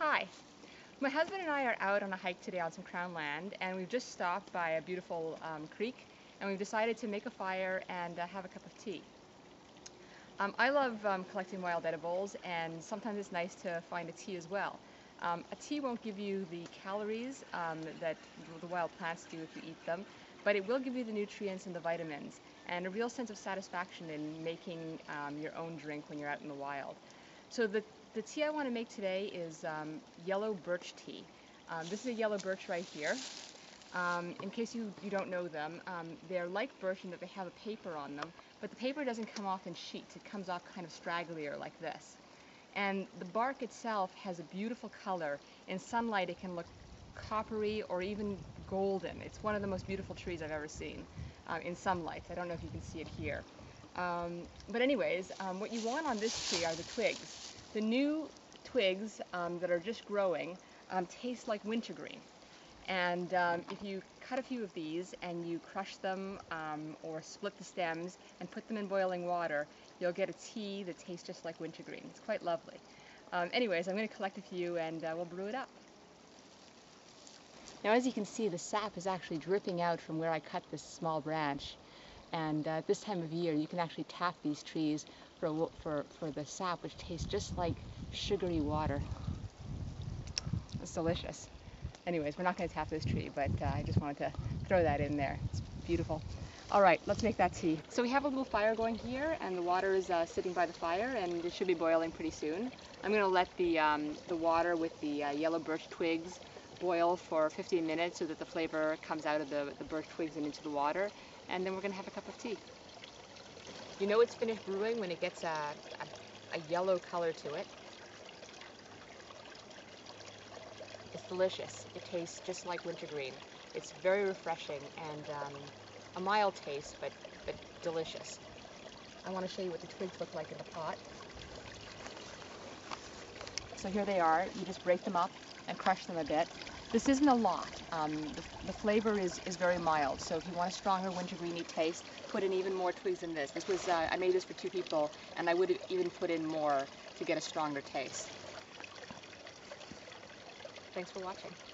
Hi. My husband and I are out on a hike today on some crown land and we've just stopped by a beautiful um, creek and we've decided to make a fire and uh, have a cup of tea. Um, I love um, collecting wild edibles and sometimes it's nice to find a tea as well. Um, a tea won't give you the calories um, that the wild plants do if you eat them, but it will give you the nutrients and the vitamins and a real sense of satisfaction in making um, your own drink when you're out in the wild. So the, the tea I want to make today is um, yellow birch tea. Um, this is a yellow birch right here. Um, in case you, you don't know them, um, they're like birch in that they have a paper on them, but the paper doesn't come off in sheets. It comes off kind of stragglier like this. And the bark itself has a beautiful color. In sunlight, it can look coppery or even golden. It's one of the most beautiful trees I've ever seen uh, in sunlight. I don't know if you can see it here. Um, but anyways, um, what you want on this tree are the twigs. The new twigs um, that are just growing um, taste like wintergreen. And um, if you cut a few of these and you crush them or split the stems and put them in boiling water, you'll get a tea that tastes just like wintergreen. It's quite lovely. anyways, I'm going to collect a few and uh, we'll brew it up. Now as you can see, the sap is actually dripping out from where I cut this small branch. And uh, this time of year, you can actually tap these trees for, for, for the sap, which tastes just like sugary water. It's delicious. Anyways, we're not going to tap this tree, but uh, I just wanted to throw that in there. It's beautiful. All right, let's make that tea. So we have a little fire going here, and the water is uh, sitting by the fire, and it should be boiling pretty soon. I'm going to let the, um, the water with the uh, yellow birch twigs boil for 15 minutes so that the flavor comes out of the, the birch twigs and into the water and then we're going to have a cup of tea. You know it's finished brewing when it gets a, a, a yellow color to it. It's delicious. It tastes just like wintergreen. It's very refreshing and um, a mild taste, but, but delicious. I want to show you what the twigs look like in the pot. So here they are. You just break them up and crush them a bit. This isn't a lot. Um, the, the, flavor is, is very mild, so if you want a stronger wintergreeny taste, put in even more twigs than this. This was, uh, I made this for two people, and I would even put in more to get a stronger taste. Thanks for watching.